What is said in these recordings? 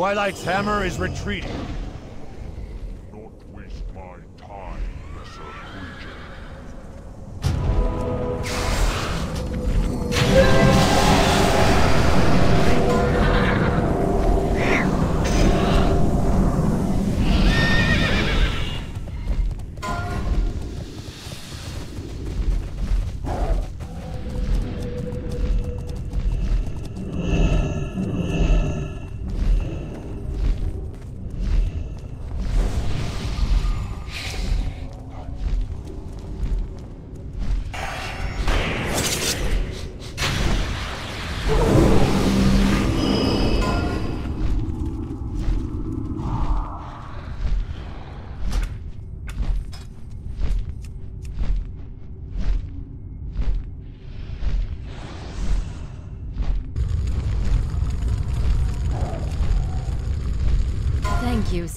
Twilight's hammer is retreating.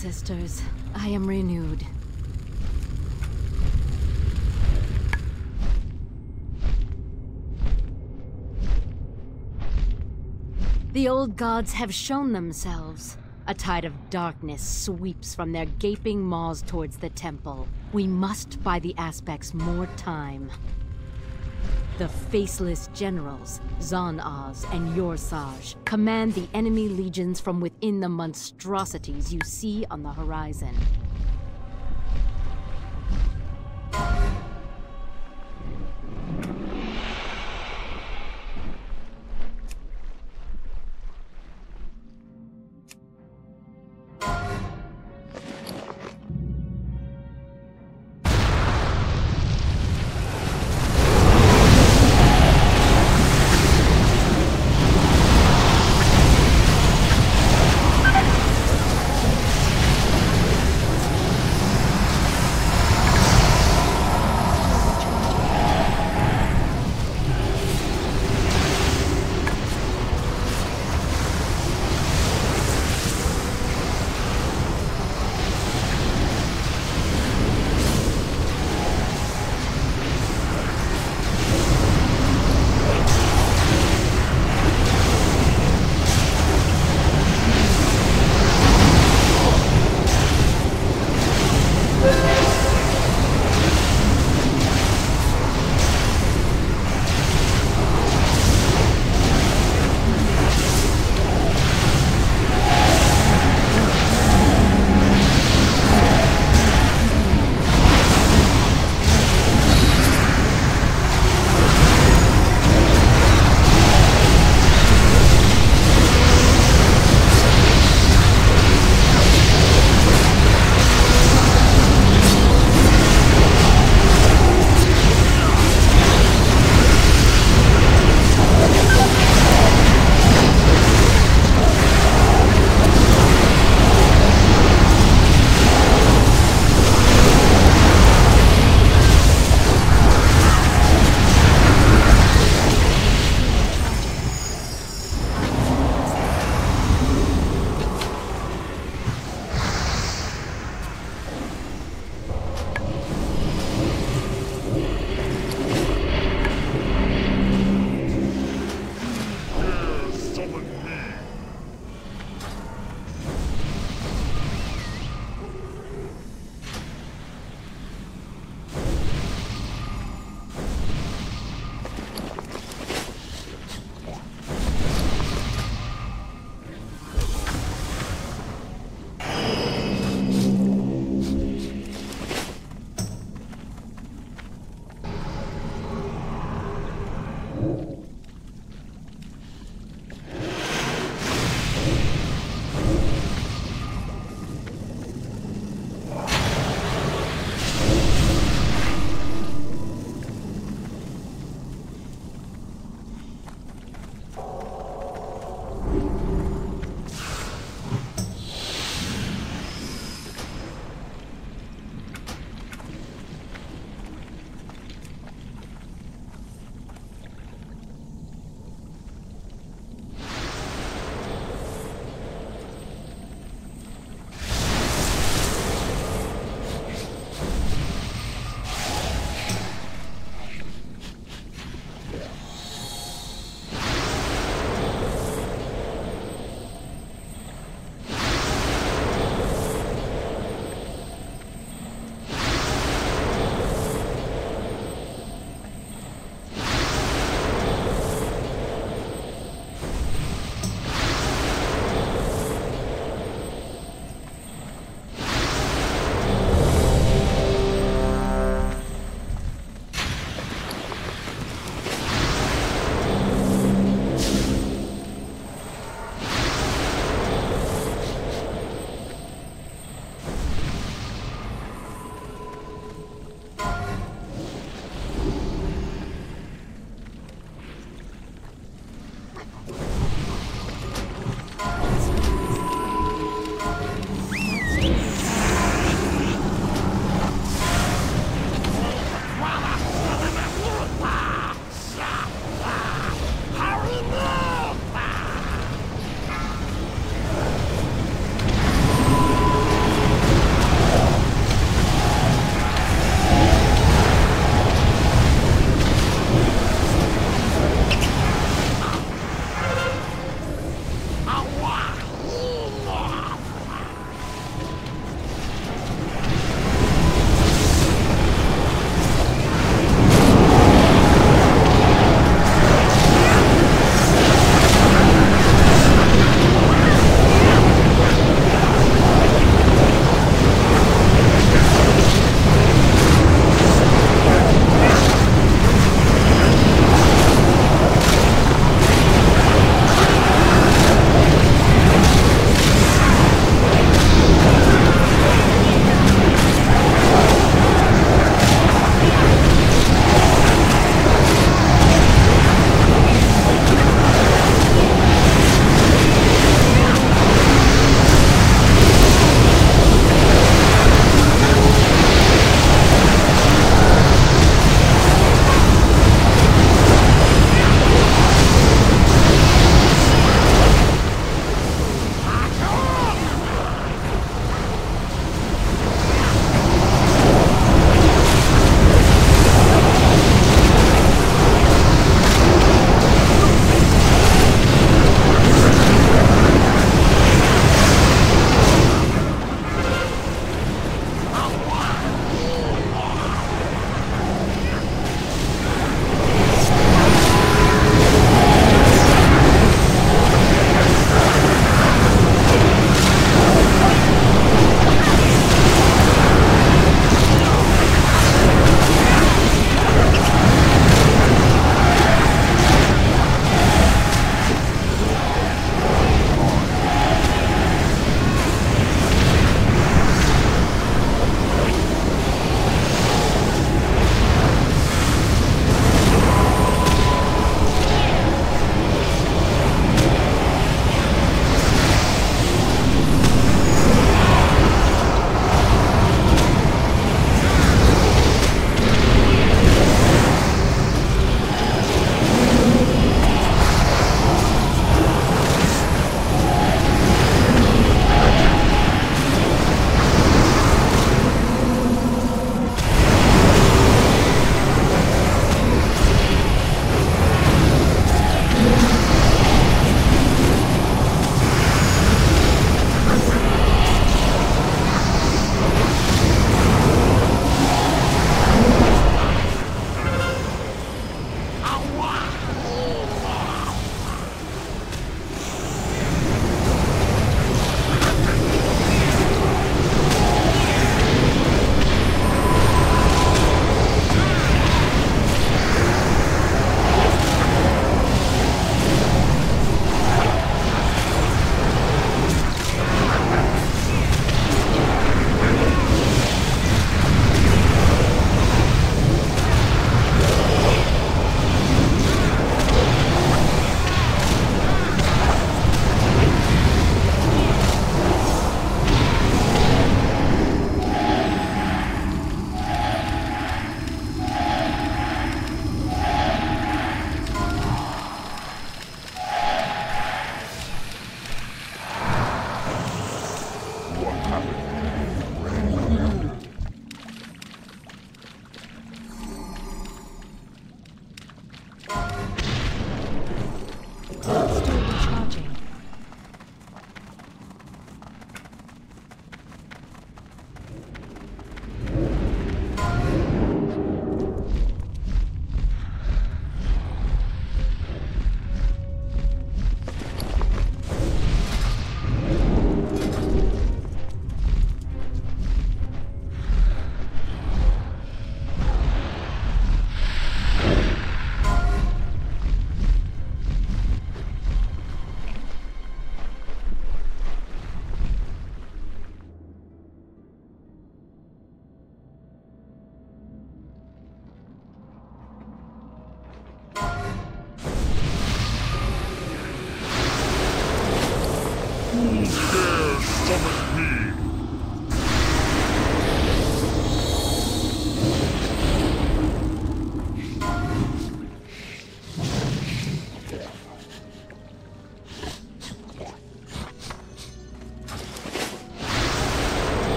Sisters. I am renewed. The old gods have shown themselves. A tide of darkness sweeps from their gaping maws towards the temple. We must buy the aspects more time. The faceless generals, Zon'ozz and Yor'sahj, command the enemy legions from within the monstrosities you see on the horizon.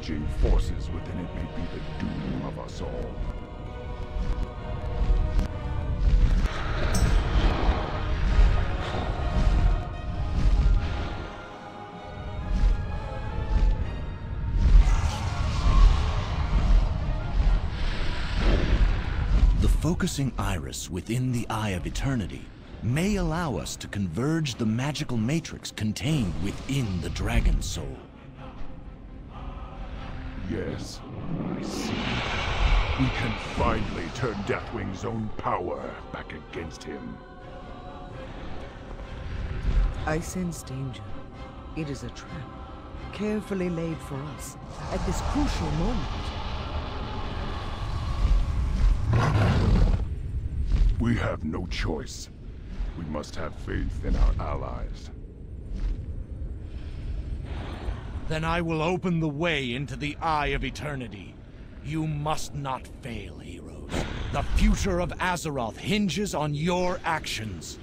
Forces within it may be the doom of us all. The focusing iris within the Eye of Eternity may allow us to converge the magical matrix contained within the Dragon Soul. Yes, I see. We can finally turn Deathwing's own power back against him. I sense danger. It is a trap, carefully laid for us at this crucial moment. We have no choice. We must have faith in our allies. Then I will open the way into the Eye of Eternity. You must not fail, heroes. The future of Azeroth hinges on your actions.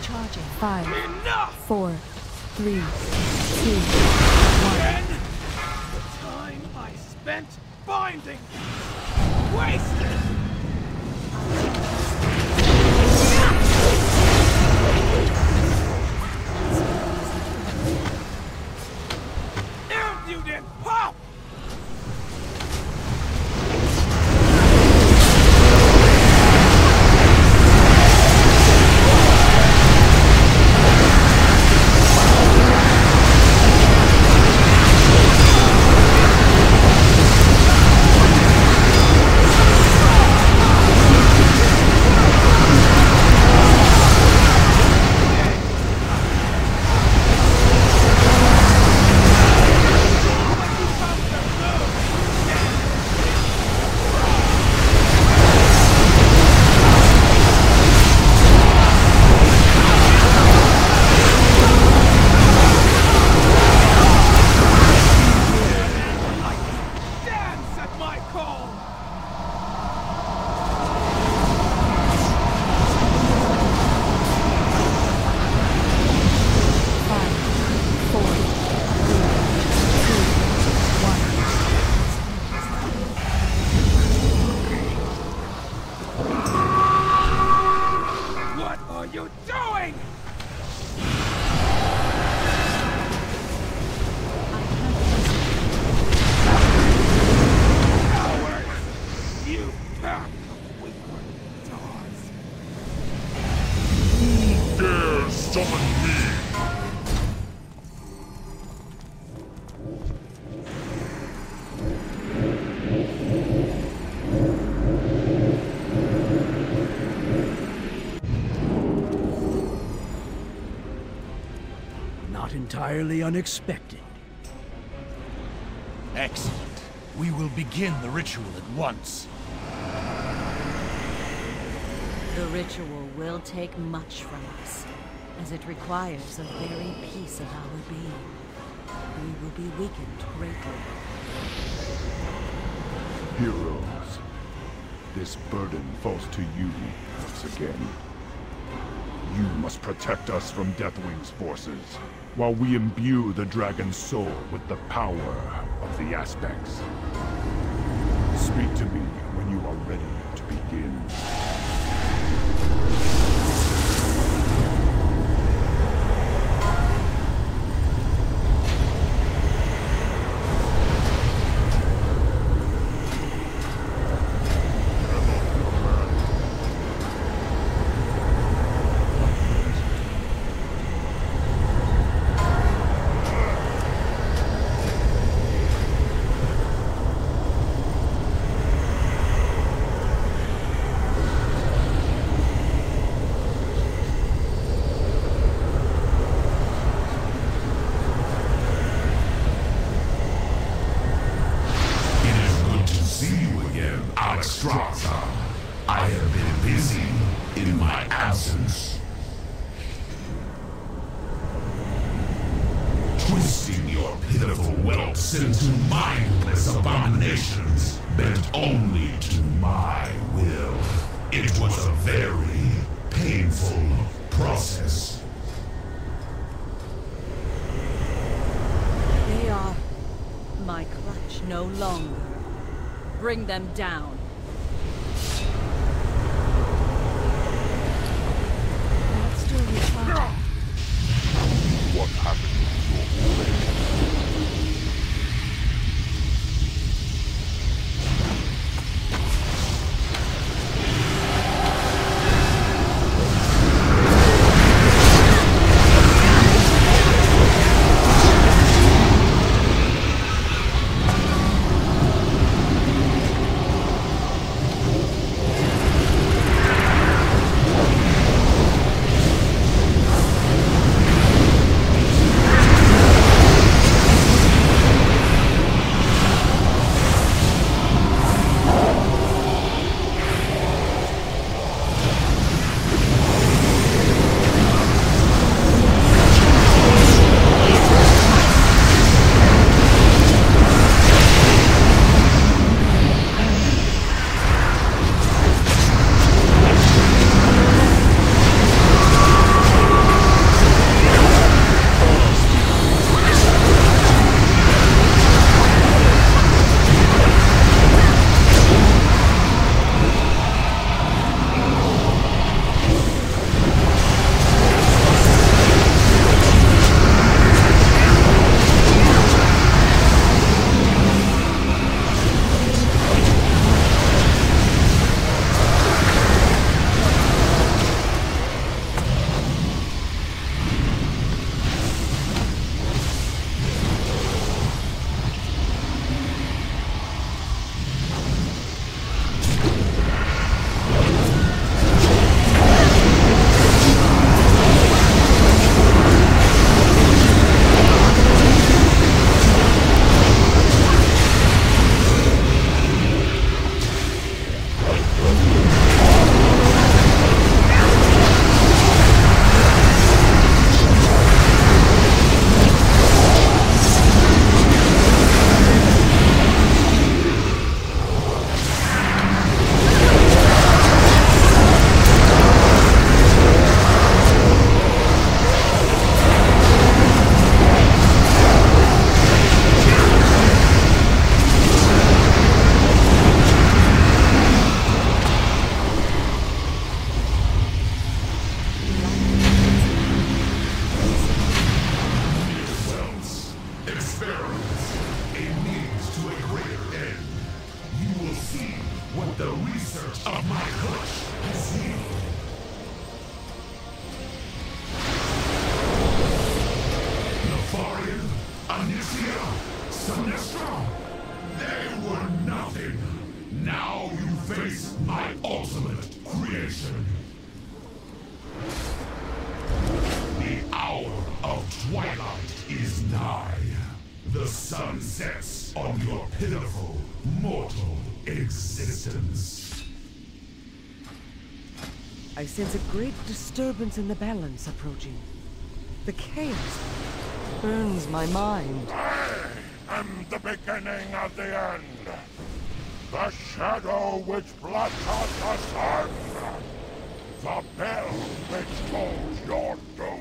Recharging. Five, Enough! four, three, two, one. Then, the time I spent binding wasted! Entirely unexpected. Excellent. We will begin the ritual at once. The ritual will take much from us, as it requires a very piece of our being. We will be weakened greatly. Heroes, this burden falls to you once again. You must protect us from Deathwing's forces, while we imbue the dragon's soul with the power of the aspects. Speak to me them down. disturbance in the balance approaching. The chaos burns my mind. I am the beginning of the end. The shadow which blots out the sun. The bell which tolls your doom.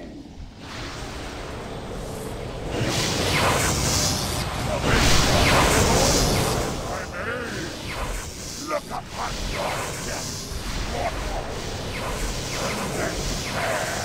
Thank you.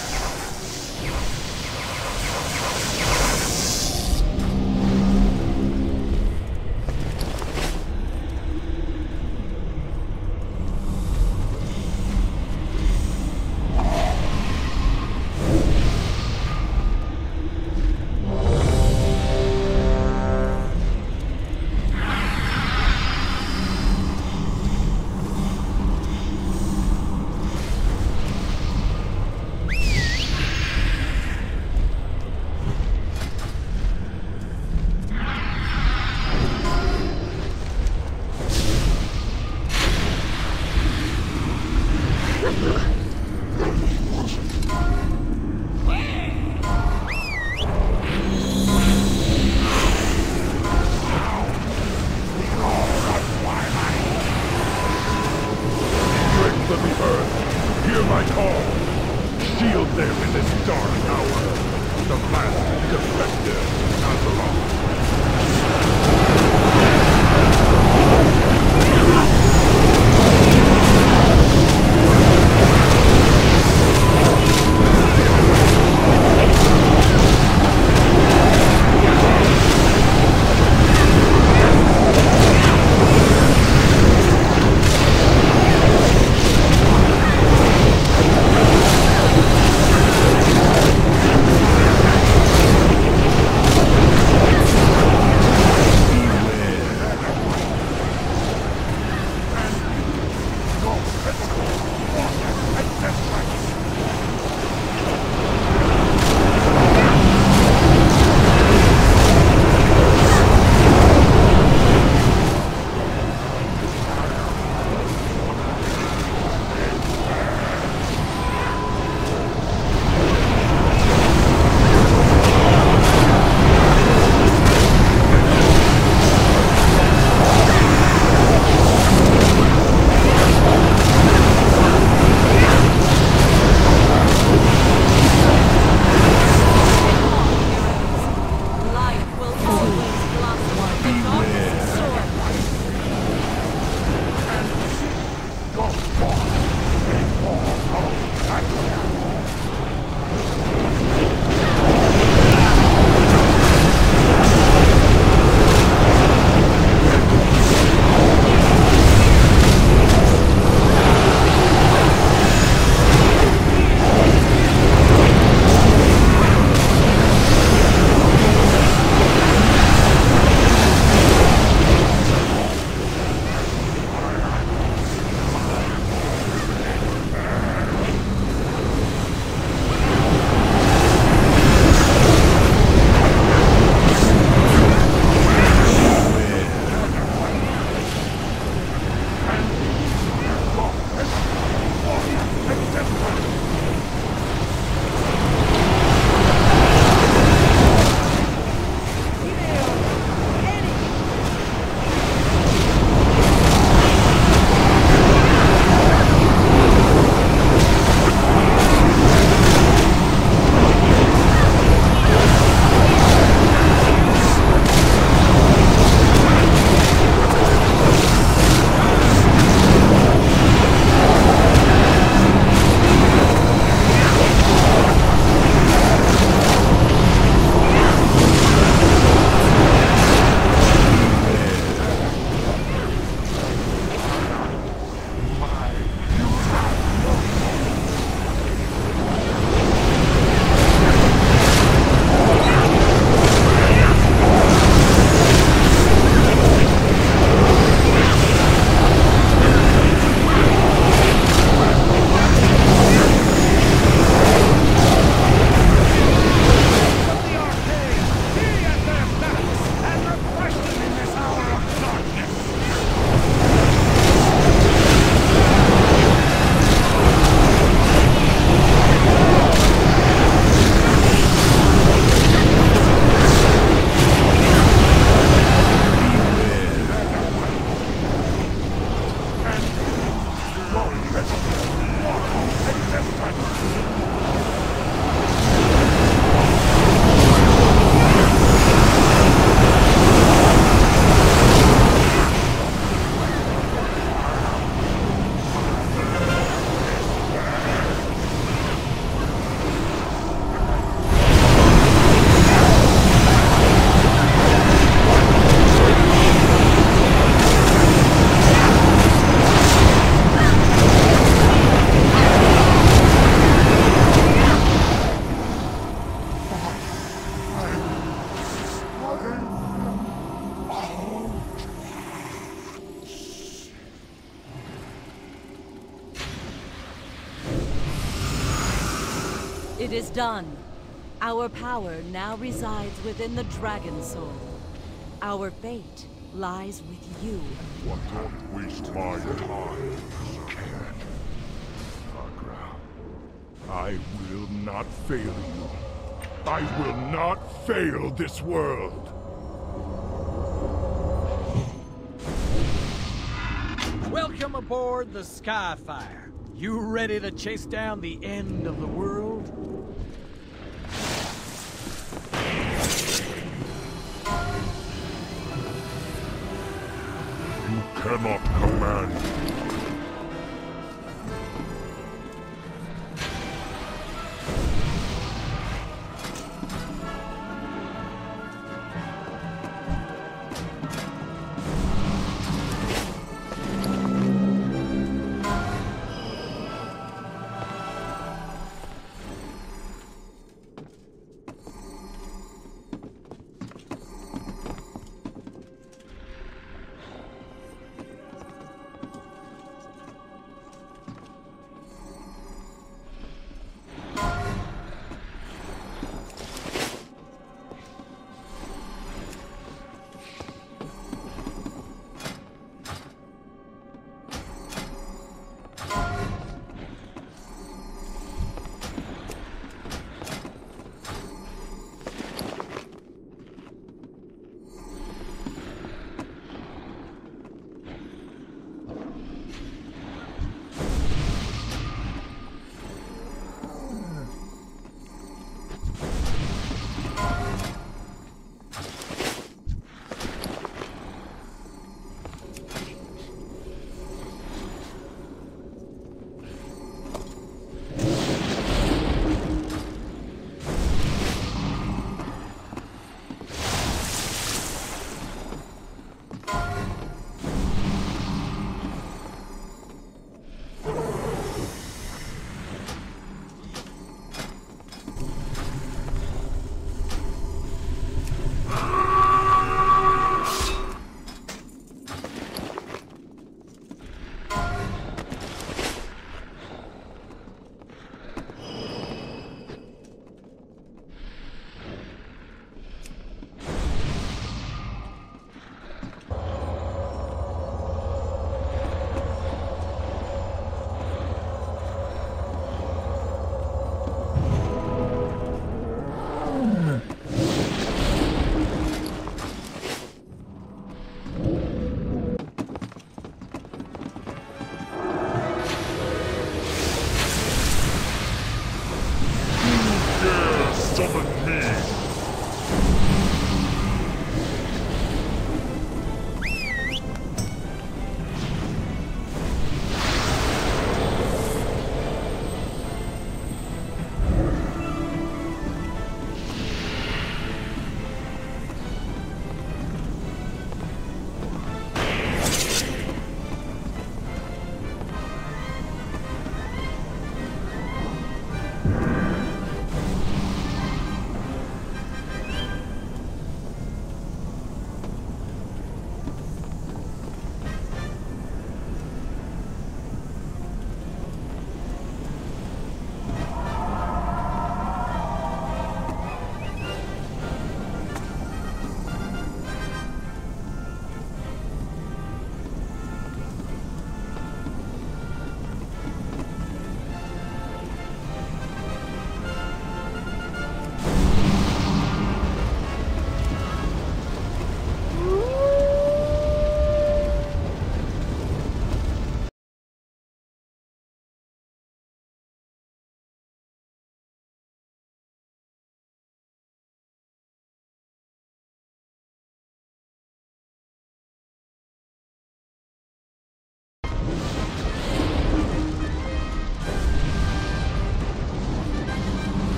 It is done. Our power now resides within the Dragon Soul. Our fate lies with you. What don't waste my time, can. Aggra, I will not fail you. I will not fail this world. Welcome aboard the Skyfire. You ready to chase down the end of the world? You cannot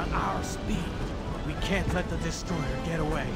on our speed. We can't let the destroyer get away.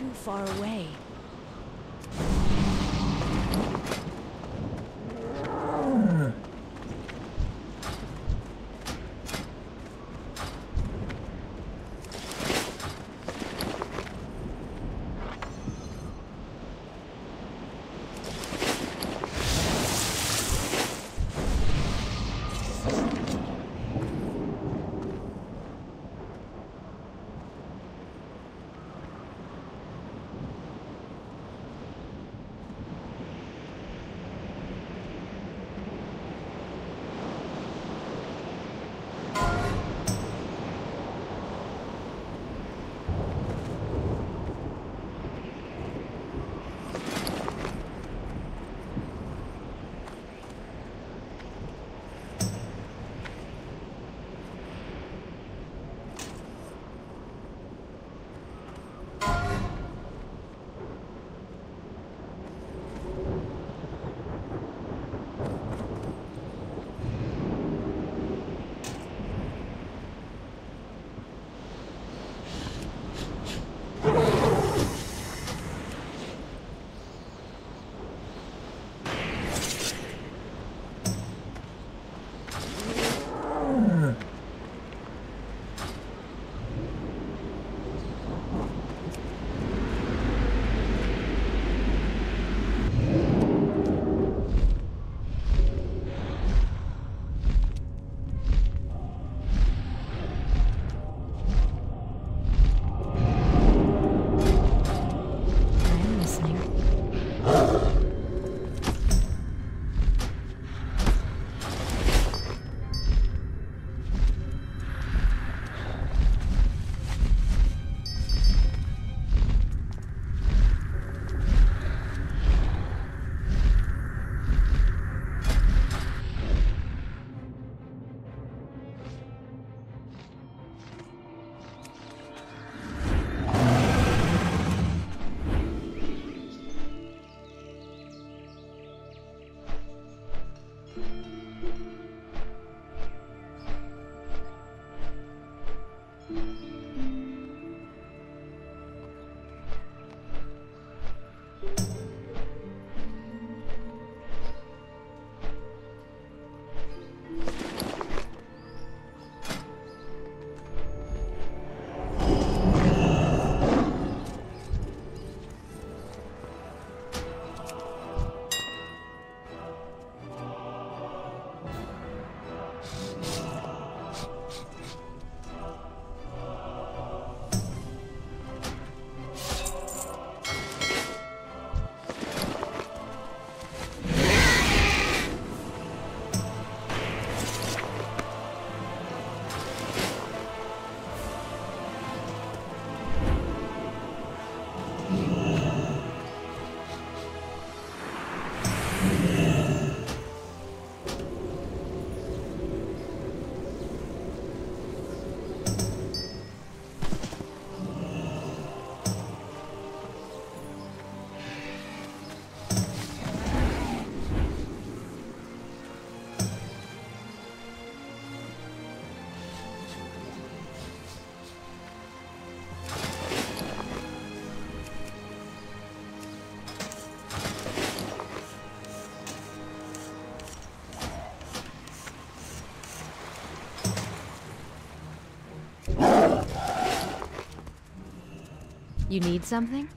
Too far away. You need something?